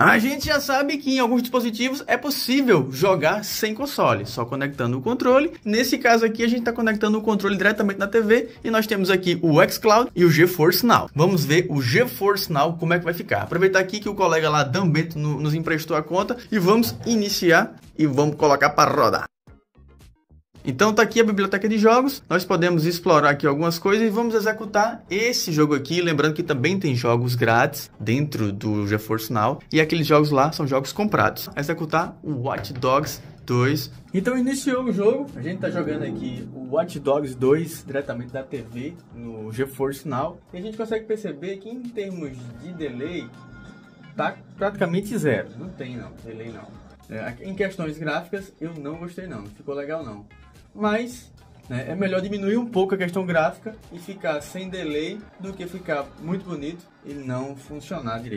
A gente já sabe que em alguns dispositivos é possível jogar sem console, só conectando o controle. Nesse caso aqui, a gente está conectando o controle diretamente na TV e nós temos aqui o xCloud e o GeForce Now. Vamos ver o GeForce Now como é que vai ficar. Aproveitar aqui que o colega lá, Dan Bento, nos emprestou a conta e vamos iniciar e vamos colocar para rodar. Então tá aqui a biblioteca de jogos, nós podemos explorar aqui algumas coisas e vamos executar esse jogo aqui, lembrando que também tem jogos grátis dentro do GeForce Now. E aqueles jogos lá são jogos comprados. Executar o Watch Dogs 2. Então iniciou o jogo, a gente tá jogando aqui o Watch Dogs 2 diretamente da TV no GeForce Now. E a gente consegue perceber que em termos de delay tá praticamente zero, não tem não, delay não. É, em questões gráficas eu não gostei não, não. Ficou legal não mas né, é melhor diminuir um pouco a questão gráfica e ficar sem delay do que ficar muito bonito e não funcionar direito.